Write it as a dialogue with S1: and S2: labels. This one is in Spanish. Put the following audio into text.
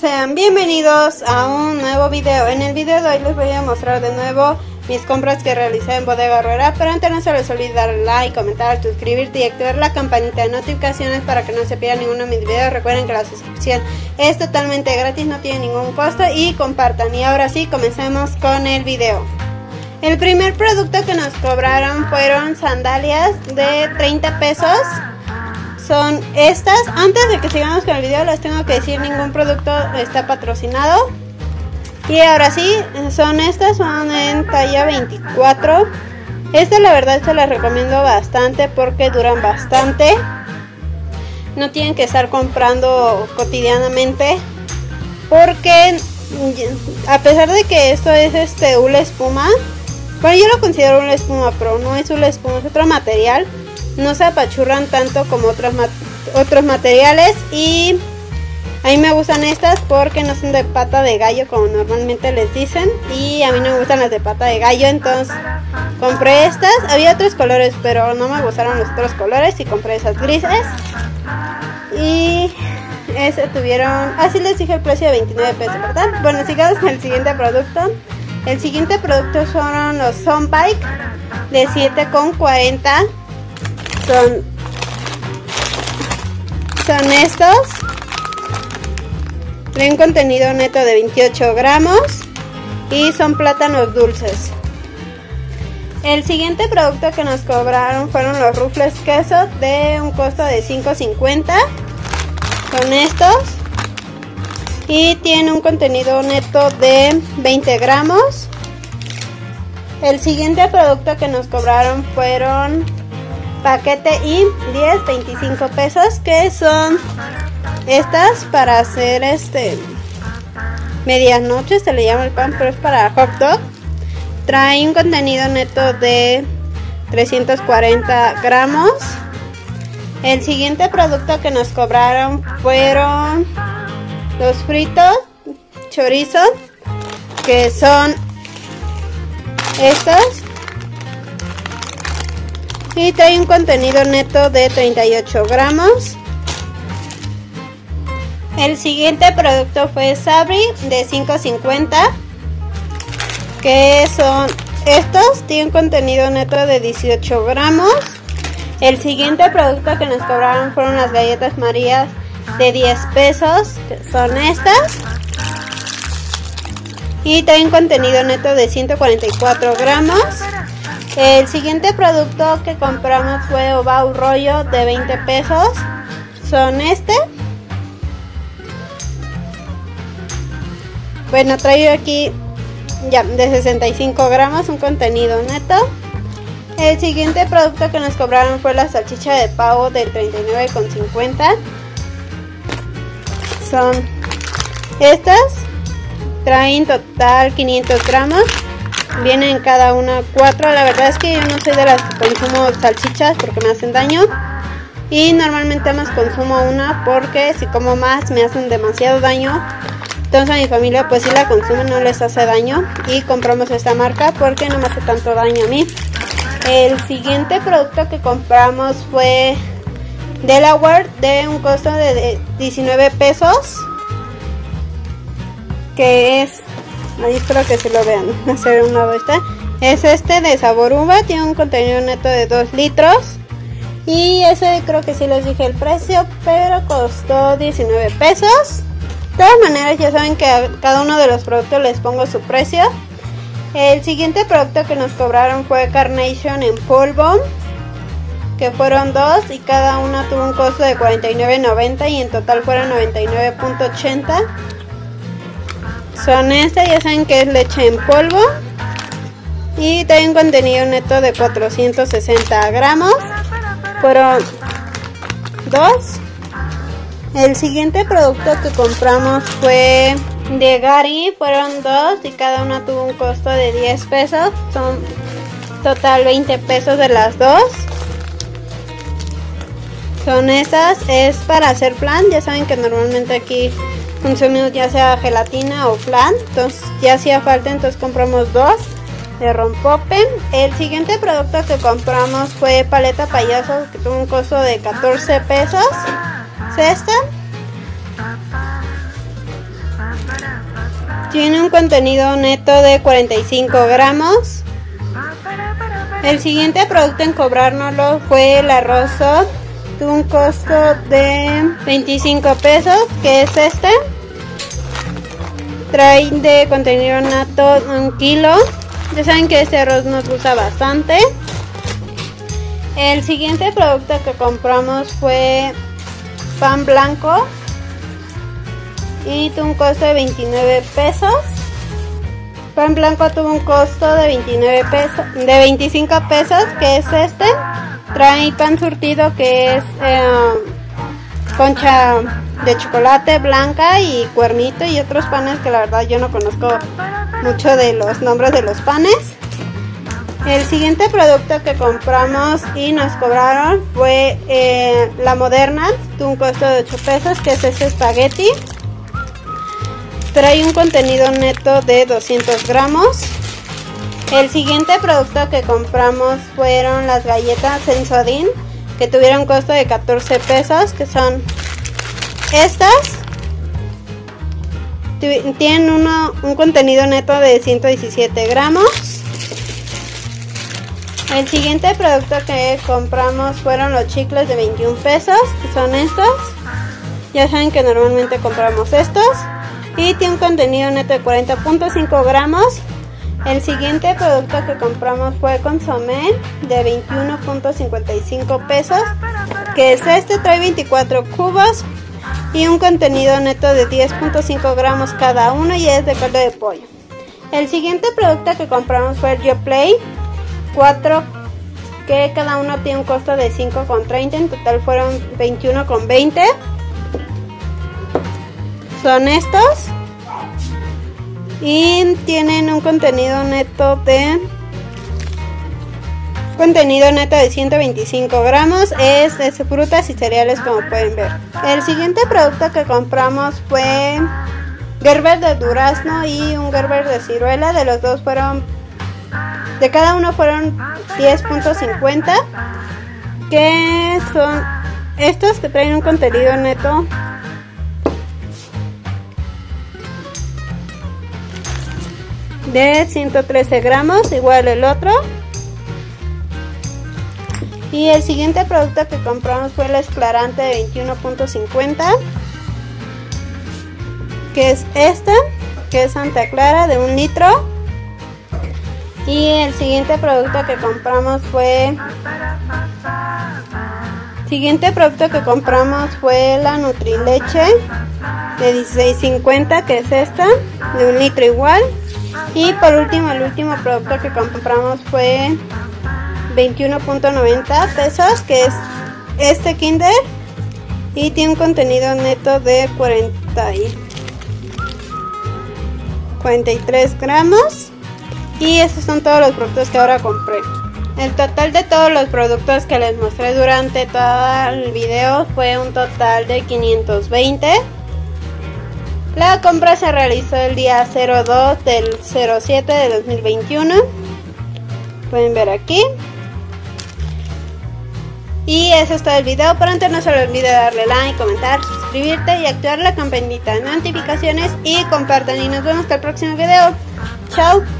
S1: Sean bienvenidos a un nuevo video. En el video de hoy les voy a mostrar de nuevo mis compras que realicé en Bodega Herrera. Pero antes no se les olvide dar like, comentar, suscribirte y activar la campanita de notificaciones para que no se pierdan ninguno de mis videos. Recuerden que la suscripción es totalmente gratis, no tiene ningún costo y compartan. Y ahora sí, comencemos con el video. El primer producto que nos cobraron fueron sandalias de 30 pesos son estas. Antes de que sigamos con el video les tengo que decir ningún producto está patrocinado. Y ahora sí, son estas, son en talla 24. Esta la verdad se las recomiendo bastante porque duran bastante. No tienen que estar comprando cotidianamente. Porque a pesar de que esto es este hula espuma. Bueno yo lo considero una espuma, pero no es hula espuma, es otro material no se apachurran tanto como otros, otros materiales y a mí me gustan estas porque no son de pata de gallo como normalmente les dicen y a mí no me gustan las de pata de gallo entonces compré estas. Había otros colores pero no me gustaron los otros colores y compré esas grises. Y ese tuvieron así les dije el precio de 29 pesos verdad bueno sigamos con el siguiente producto. El siguiente producto fueron los Bike de 7,40 son son estos. Tienen contenido neto de 28 gramos y son plátanos dulces. El siguiente producto que nos cobraron fueron los rufles queso de un costo de 5.50 son estos. Y tiene un contenido neto de 20 gramos. El siguiente producto que nos cobraron fueron paquete y 10, 25 pesos que son estas para hacer este medianoche se le llama el pan pero es para hot dog. Trae un contenido neto de 340 gramos. El siguiente producto que nos cobraron fueron los fritos chorizo que son estos y trae un contenido neto de 38 gramos. El siguiente producto fue Sabri de 5.50 que son estos, tienen contenido neto de 18 gramos. El siguiente producto que nos cobraron fueron las galletas marías de 10 pesos, son estas. Y traen contenido neto de 144 gramos. El siguiente producto que compramos fue Obau Rollo de 20 pesos. Son este. Bueno, traigo aquí ya de 65 gramos, un contenido neto. El siguiente producto que nos cobraron fue la salchicha de pavo de 39,50. Son estas. Traen total 500 gramos. Vienen cada una cuatro. La verdad es que yo no soy de las que consumo salchichas porque me hacen daño. Y normalmente más consumo una porque si como más me hacen demasiado daño. Entonces a mi familia pues si la consumen, no les hace daño. Y compramos esta marca porque no me hace tanto daño a mí. El siguiente producto que compramos fue Delaware de un costo de 19 pesos. Que es Ahí espero que se lo vean. Hacer un lado está. Es este de sabor uva. Tiene un contenido neto de 2 litros. Y ese creo que sí les dije el precio. Pero costó 19 pesos. De todas maneras ya saben que cada uno de los productos les pongo su precio. El siguiente producto que nos cobraron fue Carnation en polvo. Que fueron dos y cada una tuvo un costo de 49.90 y en total fueron 99.80 son estas, ya saben que es leche en polvo. Y un contenido neto de 460 gramos. Fueron dos. El siguiente producto que compramos fue de Gary. Fueron dos y cada una tuvo un costo de 10 pesos. Son total 20 pesos de las dos. Son esas. Es para hacer plan. Ya saben que normalmente aquí consumimos ya sea gelatina o flan. Entonces ya hacía falta, entonces compramos dos de rompope. El siguiente producto que compramos fue paleta payaso que tuvo un costo de 14 pesos. ¿Es esta? Tiene un contenido neto de 45 gramos. El siguiente producto en cobrárnoslo fue el arroz Tuvo un costo de 25 pesos, que es este. Trae de contenido nato un kilo. Ya saben que este arroz nos gusta bastante. El siguiente producto que compramos fue pan blanco y tuvo un costo de 29 pesos. Pan blanco tuvo un costo de 29 pesos, de 25 pesos, que es este. Trae pan surtido que es eh, concha de chocolate blanca y cuernito y otros panes que la verdad yo no conozco mucho de los nombres de los panes. El siguiente producto que compramos y nos cobraron fue eh, la Moderna, de un costo de 8 pesos, que es este espagueti. Trae un contenido neto de 200 gramos. El siguiente producto que compramos fueron las galletas Sensodin, que tuvieron costo de 14 pesos, que son estas. Tienen uno, un contenido neto de 117 gramos. El siguiente producto que compramos fueron los chicles de 21 pesos, que son estos. Ya saben que normalmente compramos estos. Y tiene un contenido neto de 40.5 gramos. El siguiente producto que compramos fue consomé de 21.55 pesos, que es este, trae 24 cubos y un contenido neto de 10.5 gramos cada uno y es de caldo de pollo. El siguiente producto que compramos fue el YoPlay 4 que cada uno tiene un costo de 5,30 en total fueron 21,20 son estos y tienen un contenido neto de contenido neto de 125 gramos es de frutas y cereales como pueden ver el siguiente producto que compramos fue Gerber de durazno y un Gerber de ciruela de los dos fueron de cada uno fueron 10.50. Que son estos que traen un contenido neto. De 113 gramos, igual el otro. Y el siguiente producto que compramos fue el esclarante de 21.50. Que es este, que es Santa Clara de un litro. Y el siguiente producto que compramos fue... Siguiente producto que compramos fue la Nutrileche de 16.50 que es esta, de un litro igual. Y por último, el último producto que compramos fue 21.90 pesos que es este Kinder y tiene un contenido neto de 40 y 43 gramos y esos son todos los productos que ahora compré. El total de todos los productos que les mostré durante todo el video fue un total de 520. La compra se realizó el día 02 del 07 de 2021. Pueden ver aquí. Y eso es todo el video. Por antes no se les olvide darle like, comentar, suscribirte y activar la campanita de notificaciones y compartan. Y nos vemos hasta el próximo video. Chao.